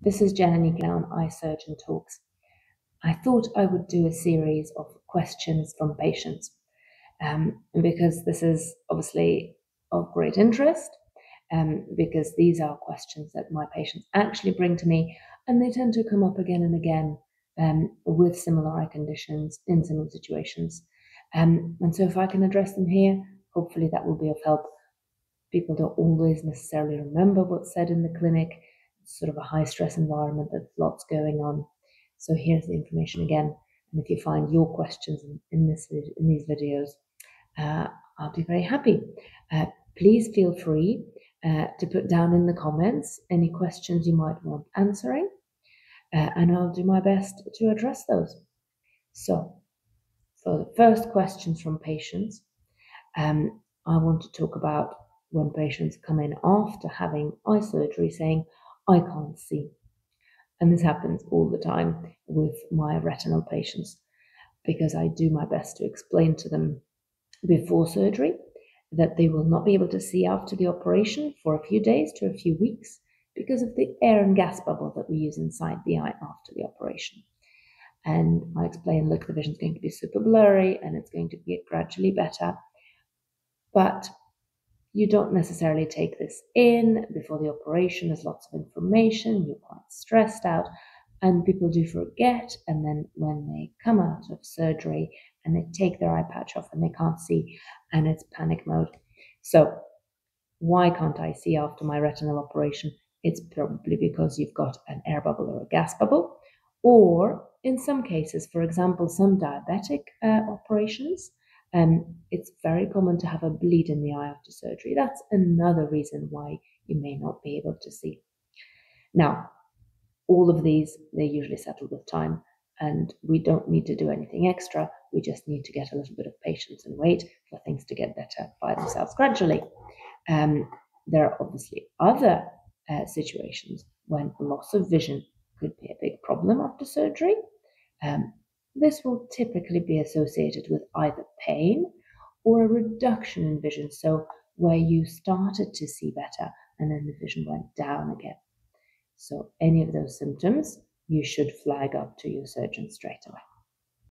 This is Jenny Clown, Eye Surgeon Talks. I thought I would do a series of questions from patients um, because this is obviously of great interest um, because these are questions that my patients actually bring to me and they tend to come up again and again um, with similar eye conditions in similar situations. Um, and so if I can address them here, hopefully that will be of help. People don't always necessarily remember what's said in the clinic. Sort of a high stress environment, there's lots going on. So here's the information again. And if you find your questions in, in this in these videos, uh, I'll be very happy. Uh, please feel free uh, to put down in the comments any questions you might want answering, uh, and I'll do my best to address those. So, for the first questions from patients, um, I want to talk about when patients come in after having eye surgery saying, I can't see. And this happens all the time with my retinal patients because I do my best to explain to them before surgery that they will not be able to see after the operation for a few days to a few weeks because of the air and gas bubble that we use inside the eye after the operation. And I explain, look, the vision is going to be super blurry and it's going to get gradually better. But you don't necessarily take this in before the operation. There's lots of information. You're quite stressed out. And people do forget. And then when they come out of surgery and they take their eye patch off and they can't see, and it's panic mode. So, why can't I see after my retinal operation? It's probably because you've got an air bubble or a gas bubble, or in some cases, for example, some diabetic uh, operations, um, it's very common to have a bleed in the eye after surgery. That's another reason why you may not be able to see. Now, all of these, they usually settle with time, and we don't need to do anything extra. We just need to get a little bit of patience and wait for things to get better by themselves gradually. Um, there are obviously other uh, situations when loss of vision could be a big problem after surgery. Um, this will typically be associated with either pain or a reduction in vision, so where you started to see better and then the vision went down again. So, any of those symptoms, you should flag up to your surgeon straight away.